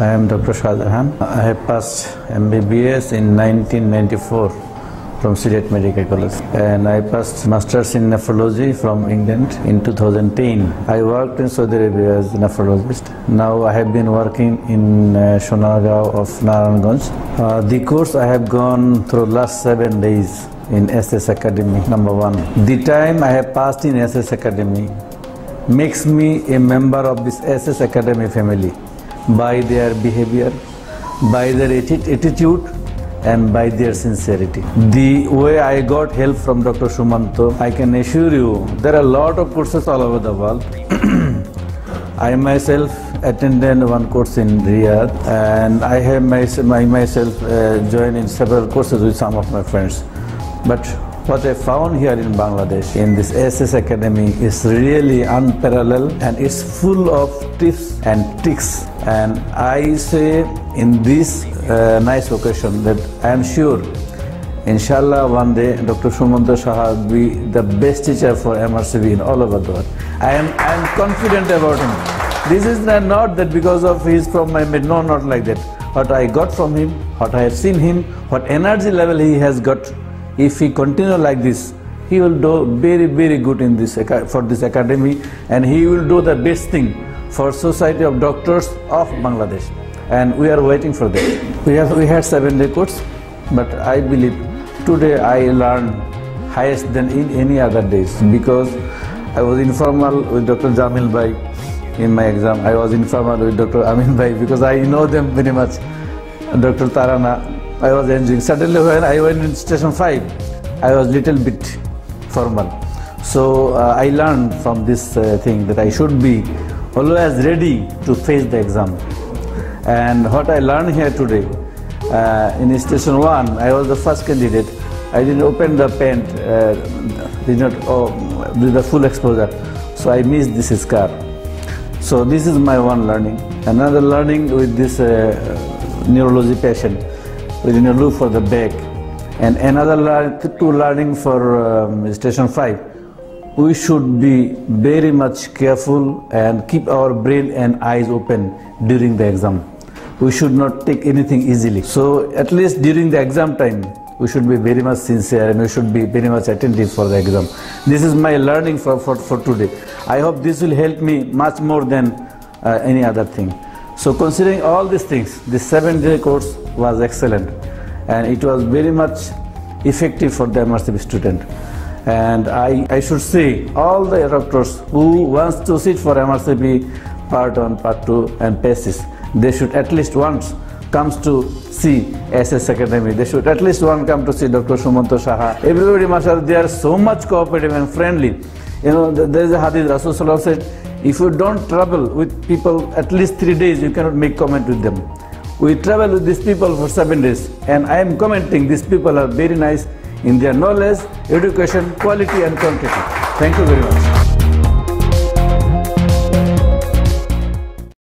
I am Dr. Shahjahan. I have passed MBBS in 1994 from Sylhet Medical College and I passed Masters in Nephrology from England in 2010. I worked in Saudi Arabia as a nephrologist. Now I have been working in uh, of Narayanganj. Uh, the course I have gone through last seven days in SS Academy, number one. The time I have passed in SS Academy makes me a member of this SS Academy family by their behavior, by their attitude, and by their sincerity. The way I got help from Dr. Shumanto, I can assure you there are a lot of courses all over the world. I myself attended one course in Riyadh and I have myself, my, myself uh, joined in several courses with some of my friends. But what I found here in Bangladesh in this SS Academy is really unparalleled and it's full of tips and tricks. And I say in this uh, nice occasion that I am sure Inshallah, one day Dr. Shumanta Shah will be the best teacher for MRCP in all over the world. I am, I am confident about him. This is not that because of he is from my mid, no, not like that. What I got from him, what I have seen him, what energy level he has got, if he continue like this, he will do very, very good in this for this academy, and he will do the best thing for Society of Doctors of Bangladesh. And we are waiting for that. We have we had seven records, but I believe today I learned highest than in any other days because I was informal with Dr. Jamil Bhai in my exam. I was informal with Dr. Amin Bhai because I know them very much. Dr. Tarana, I was enjoying. Suddenly when I went in station 5, I was little bit formal. So uh, I learned from this uh, thing that I should be always ready to face the exam. And what I learned here today, uh, in station 1, I was the first candidate. I didn't open the pen, uh, did not oh, do the full exposure. So I missed this scar. So this is my one learning. Another learning with this uh, neurology patient, did not look for the back. And another two learning for um, station 5, we should be very much careful and keep our brain and eyes open during the exam. We should not take anything easily. So at least during the exam time, we should be very much sincere and we should be very much attentive for the exam. This is my learning for, for, for today. I hope this will help me much more than uh, any other thing. So considering all these things, this seven day course was excellent and it was very much effective for the MRCB student. And I, I should say all the doctors who wants to sit for MRCB part 1, part 2 and PASIS, they should at least once comes to see SS Academy. They should at least one come to see Dr. Sumanto Shaha. Everybody, mashallah, they are so much cooperative and friendly. You know, there is a hadith, Rasul said, if you don't travel with people at least three days, you cannot make comment with them. We travel with these people for seven days, and I am commenting these people are very nice in their knowledge, education, quality, and quantity. Thank you very much.